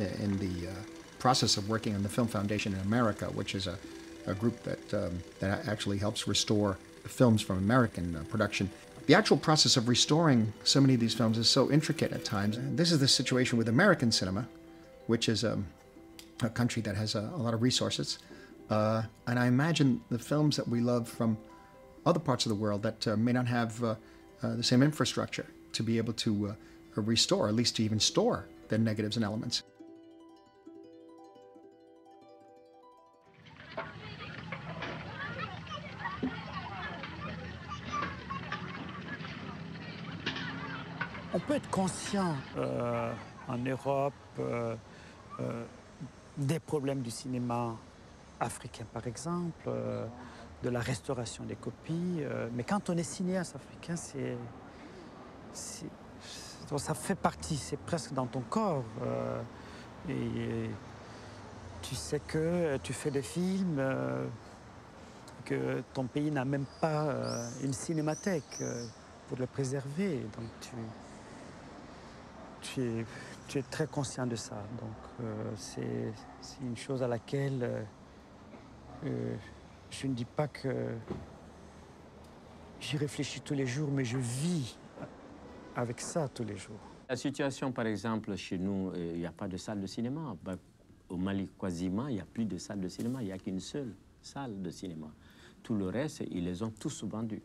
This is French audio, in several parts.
in the uh, process of working on the Film Foundation in America, which is a, a group that, um, that actually helps restore films from American uh, production. The actual process of restoring so many of these films is so intricate at times. This is the situation with American cinema, which is um, a country that has a, a lot of resources. Uh, and I imagine the films that we love from other parts of the world that uh, may not have uh, uh the same infrastructure to be able to uh, restore, at least to even store the negatives and elements. On peut être conscient euh, en Europe euh, euh, des problèmes du cinéma africain, par exemple, de la restauration des copies. mais quand on est cinéaste africain, c'est, ça fait partie, c'est presque dans ton corps. Tu sais que tu fais des films, euh, que ton pays n'a même pas euh, une cinémathèque euh, pour le préserver. Donc tu, es, très conscient de ça. Donc euh, c'est une chose à laquelle euh, euh, je ne dis pas que j'y réfléchis tous les jours, mais je vis avec ça tous les jours. La situation, par exemple, chez nous, euh, il n'y a pas de salle de cinéma. Au Mali, quasiment, il n'y a plus de salle de cinéma. Il n'y a qu'une seule salle de cinéma. Tout le reste, ils les ont tous vendus.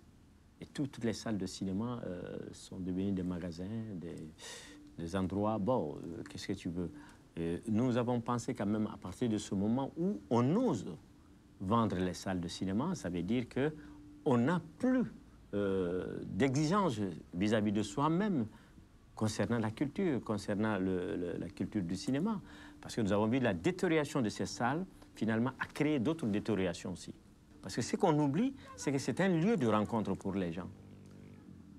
Et tout- toutes les salles de cinéma euh, sont devenues des magasins, des, endroits. Bon, euh, qu'est-ce que tu veux? Euh, Nous avons pensé quand même, à partir de ce moment où on ose vendre les salles de cinéma, ça veut dire que on n'a plus euh, d'exigences vis-à-vis de soi-même concernant la culture, concernant la culture du cinéma. Parce que nous avons vu la détérioration de ces salles, finalement, a créé d'autres détériorations aussi. Parce que ce qu'on oublie, c'est que c'est un lieu de rencontre pour les gens.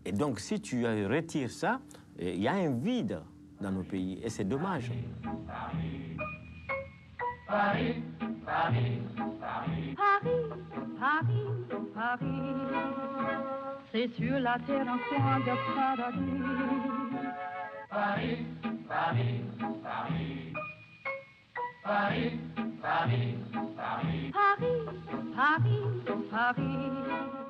Et donc, si tu retires ça, euh, il y a un vide dans nos pays, et c'est dommage. Paris, Paris, Paris, c'est sur la terre un coin de paradis. Paris, Paris, Paris. Paris, Paris, Paris. Paris, Paris, Paris.